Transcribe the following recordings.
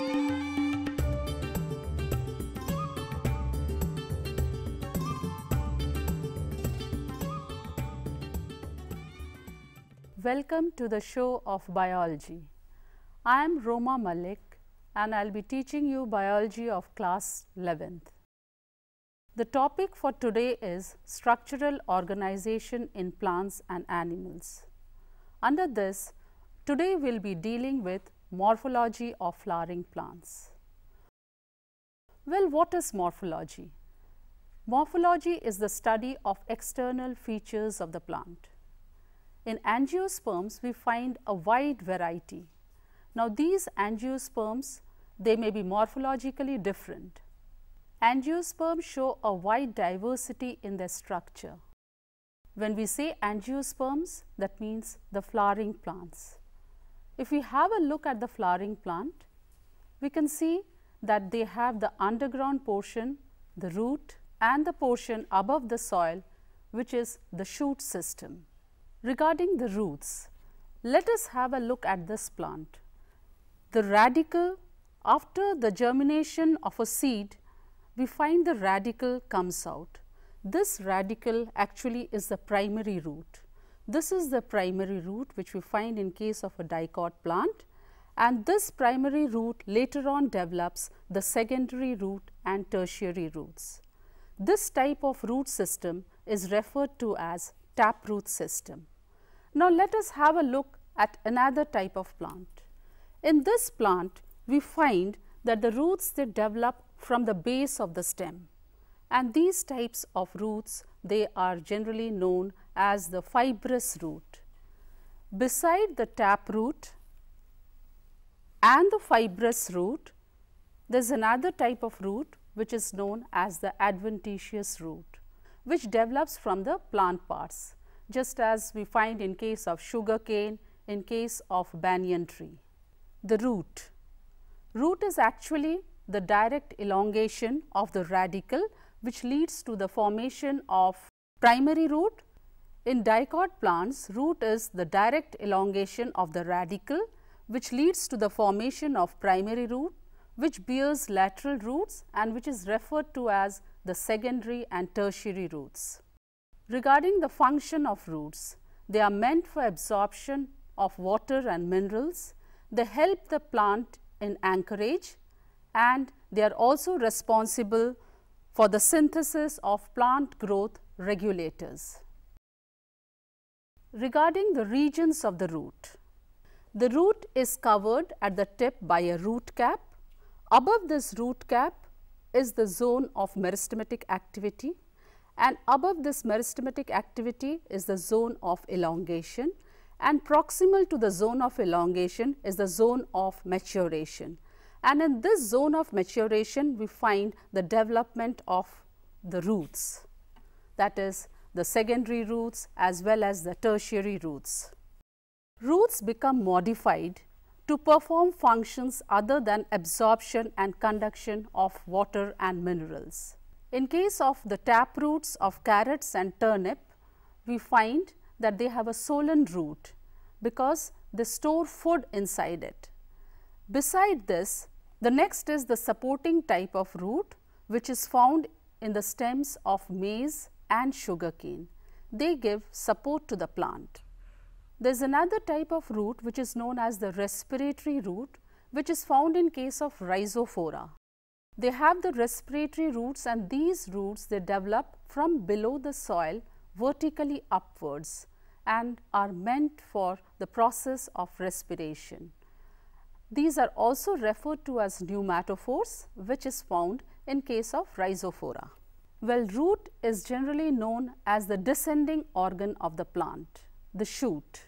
Welcome to the show of biology. I am Roma Malik and I will be teaching you biology of class 11th. The topic for today is structural organization in plants and animals. Under this, today we will be dealing with morphology of flowering plants. Well, what is morphology? Morphology is the study of external features of the plant. In angiosperms, we find a wide variety. Now, these angiosperms, they may be morphologically different. Angiosperms show a wide diversity in their structure. When we say angiosperms, that means the flowering plants. If we have a look at the flowering plant, we can see that they have the underground portion, the root and the portion above the soil which is the shoot system. Regarding the roots, let us have a look at this plant. The radicle after the germination of a seed we find the radicle comes out. This radicle actually is the primary root. This is the primary root which we find in case of a dicot plant and this primary root later on develops the secondary root and tertiary roots. This type of root system is referred to as taproot system. Now, let us have a look at another type of plant. In this plant, we find that the roots they develop from the base of the stem and these types of roots they are generally known as the fibrous root. Beside the taproot and the fibrous root, there is another type of root which is known as the adventitious root, which develops from the plant parts, just as we find in case of sugar cane, in case of banyan tree. The root. Root is actually the direct elongation of the radicle which leads to the formation of primary root. In dicot plants, root is the direct elongation of the radicle which leads to the formation of primary root which bears lateral roots and which is referred to as the secondary and tertiary roots. Regarding the function of roots, they are meant for absorption of water and minerals. They help the plant in anchorage and they are also responsible for the synthesis of plant growth regulators. Regarding the regions of the root, the root is covered at the tip by a root cap. Above this root cap is the zone of meristematic activity and above this meristematic activity is the zone of elongation and proximal to the zone of elongation is the zone of maturation and in this zone of maturation we find the development of the roots that is the secondary roots as well as the tertiary roots. Roots become modified to perform functions other than absorption and conduction of water and minerals. In case of the tap roots of carrots and turnip, we find that they have a solen root because they store food inside it. Beside this, the next is the supporting type of root which is found in the stems of maize and sugarcane. They give support to the plant. There is another type of root which is known as the respiratory root which is found in case of rhizophora. They have the respiratory roots and these roots they develop from below the soil vertically upwards and are meant for the process of respiration. These are also referred to as pneumatophores which is found in case of rhizophora. Well, root is generally known as the descending organ of the plant, the shoot.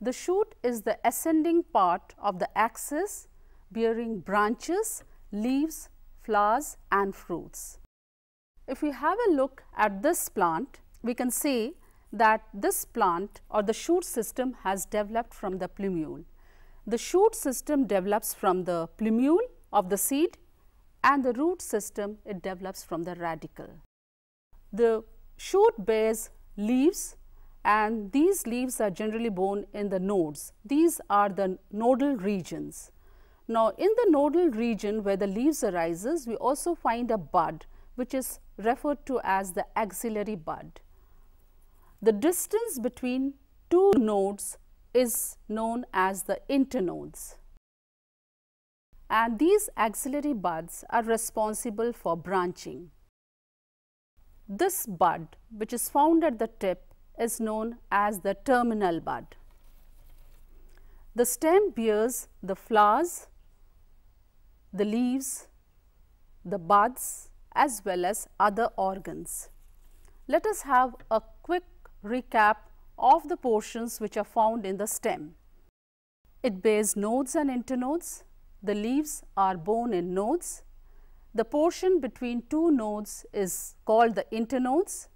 The shoot is the ascending part of the axis bearing branches, leaves, flowers and fruits. If we have a look at this plant, we can say that this plant or the shoot system has developed from the plumule. The shoot system develops from the plumule of the seed and the root system it develops from the radicle. The shoot bears leaves and these leaves are generally borne in the nodes. These are the nodal regions. Now, in the nodal region where the leaves arises, we also find a bud which is referred to as the axillary bud. The distance between two nodes is known as the internodes and these axillary buds are responsible for branching. This bud which is found at the tip is known as the terminal bud. The stem bears the flowers, the leaves, the buds as well as other organs. Let us have a quick recap of the portions which are found in the stem. It bears nodes and internodes, the leaves are borne in nodes. The portion between two nodes is called the internodes.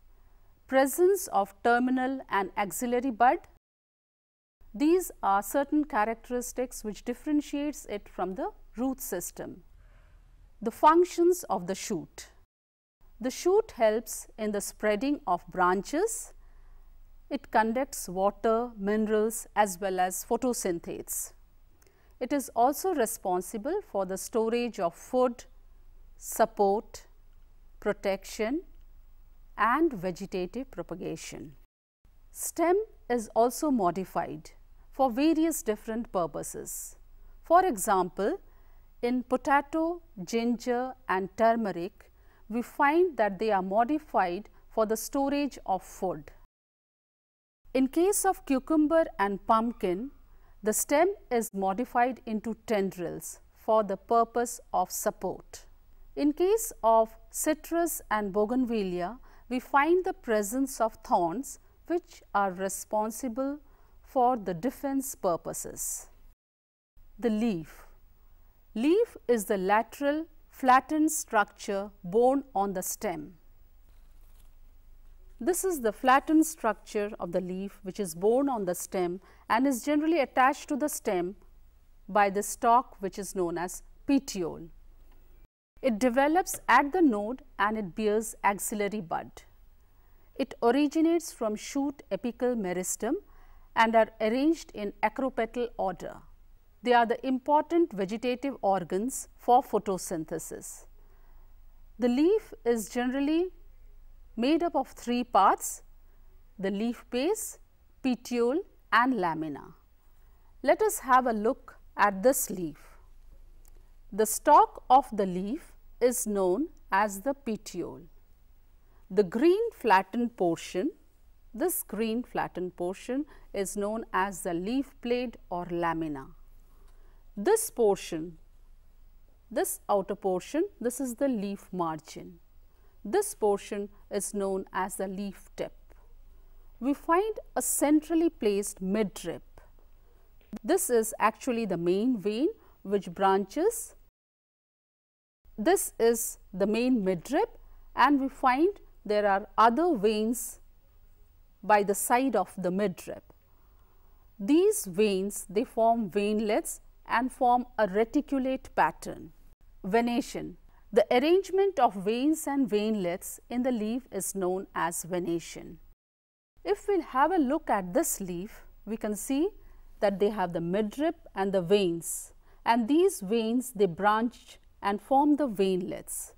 Presence of terminal and axillary bud. These are certain characteristics which differentiates it from the root system. The functions of the shoot. The shoot helps in the spreading of branches. It conducts water, minerals as well as photosynthates. It is also responsible for the storage of food, support, protection and vegetative propagation. Stem is also modified for various different purposes. For example, in potato, ginger and turmeric, we find that they are modified for the storage of food. In case of cucumber and pumpkin, the stem is modified into tendrils for the purpose of support. In case of citrus and bougainvillea, we find the presence of thorns which are responsible for the defense purposes. The leaf. Leaf is the lateral flattened structure borne on the stem. This is the flattened structure of the leaf which is borne on the stem and is generally attached to the stem by the stalk which is known as petiole. It develops at the node and it bears axillary bud. It originates from shoot apical meristem and are arranged in acropetal order. They are the important vegetative organs for photosynthesis. The leaf is generally made up of three parts, the leaf base, petiole and lamina. Let us have a look at this leaf. The stalk of the leaf is known as the petiole. The green flattened portion, this green flattened portion is known as the leaf blade or lamina. This portion, this outer portion, this is the leaf margin. This portion is known as the leaf tip. We find a centrally placed midrib. This is actually the main vein which branches. This is the main midrib and we find there are other veins by the side of the midrib. These veins they form veinlets and form a reticulate pattern. Venation the arrangement of veins and veinlets in the leaf is known as venation. If we have a look at this leaf, we can see that they have the midrib and the veins and these veins they branch and form the veinlets.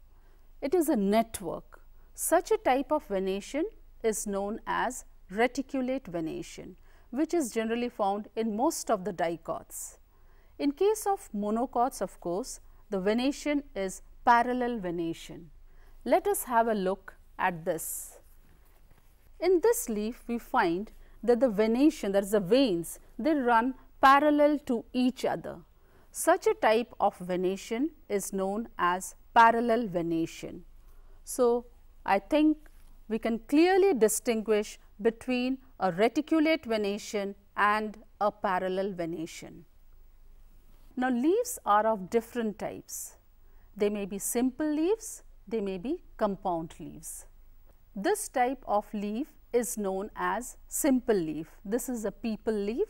It is a network. Such a type of venation is known as reticulate venation which is generally found in most of the dicots. In case of monocots of course, the venation is parallel venation. Let us have a look at this. In this leaf, we find that the venation, that is the veins, they run parallel to each other. Such a type of venation is known as parallel venation. So, I think we can clearly distinguish between a reticulate venation and a parallel venation. Now, leaves are of different types. They may be simple leaves, they may be compound leaves. This type of leaf is known as simple leaf. This is a peepal leaf.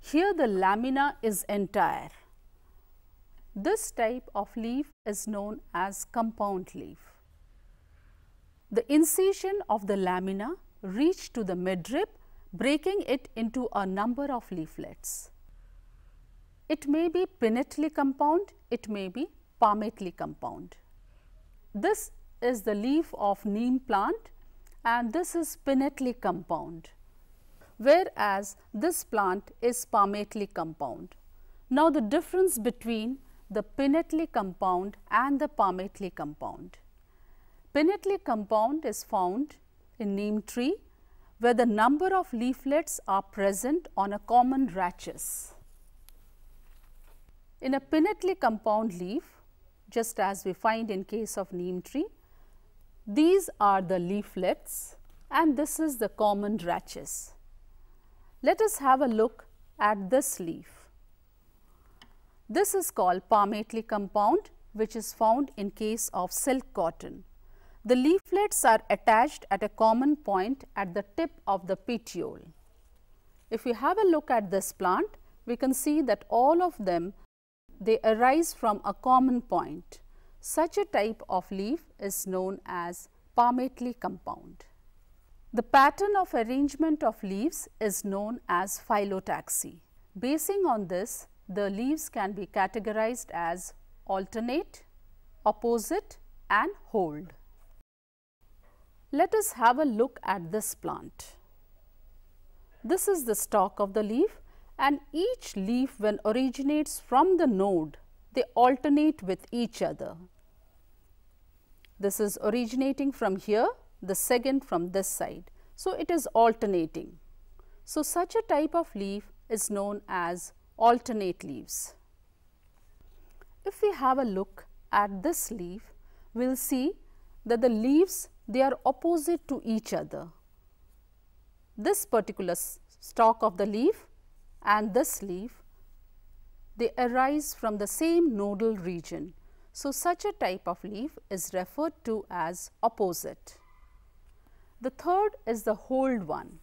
Here the lamina is entire. This type of leaf is known as compound leaf. The incision of the lamina reach to the midrib breaking it into a number of leaflets. It may be pinnately compound, it may be palmately compound. This is the leaf of neem plant and this is pinnately compound, whereas this plant is palmately compound. Now, the difference between the pinnately compound and the palmately compound. Pinnately compound is found in neem tree where the number of leaflets are present on a common rachis. In a pinnately compound leaf, just as we find in case of neem tree, these are the leaflets and this is the common rachis. Let us have a look at this leaf. This is called palmately compound which is found in case of silk cotton. The leaflets are attached at a common point at the tip of the petiole. If we have a look at this plant, we can see that all of them they arise from a common point. Such a type of leaf is known as palmately compound. The pattern of arrangement of leaves is known as phyllotaxy. Basing on this, the leaves can be categorized as alternate, opposite and whorled. Let us have a look at this plant. This is the stalk of the leaf and each leaf when originates from the node, they alternate with each other. This is originating from here, the second from this side. So, it is alternating. So, such a type of leaf is known as alternate leaves. If we have a look at this leaf, we will see that the leaves they are opposite to each other. This particular stalk of the leaf and this leaf, they arise from the same nodal region. So, such a type of leaf is referred to as opposite. The third is the whorled one.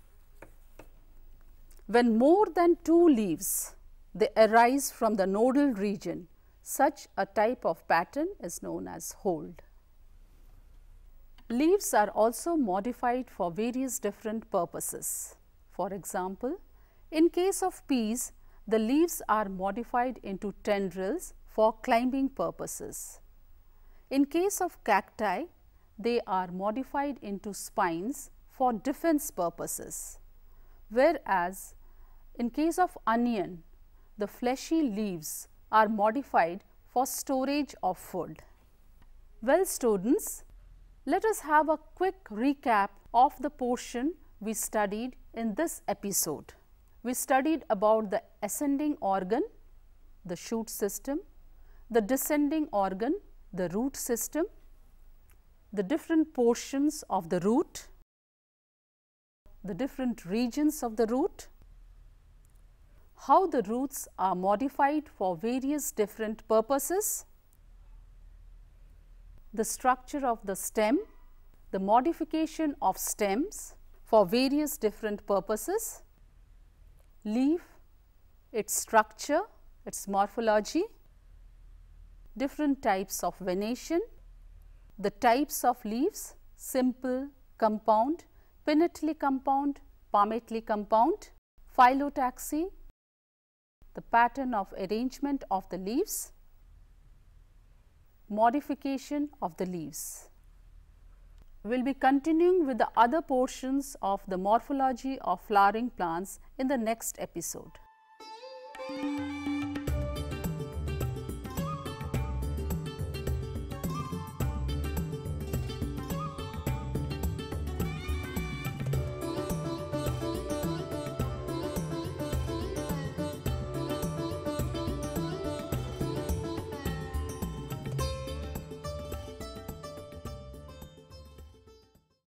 When more than two leaves they arise from the nodal region, such a type of pattern is known as whorled. Leaves are also modified for various different purposes. For example, in case of peas, the leaves are modified into tendrils for climbing purposes. In case of cacti, they are modified into spines for defense purposes, whereas in case of onion, the fleshy leaves are modified for storage of food. Well students, let us have a quick recap of the portion we studied in this episode we studied about the ascending organ, the shoot system, the descending organ, the root system, the different portions of the root, the different regions of the root, how the roots are modified for various different purposes, the structure of the stem, the modification of stems for various different purposes, leaf, its structure, its morphology, different types of venation, the types of leaves, simple, compound, pinnately compound, palmately compound, phyllotaxy, the pattern of arrangement of the leaves, modification of the leaves. We will be continuing with the other portions of the morphology of flowering plants in the next episode.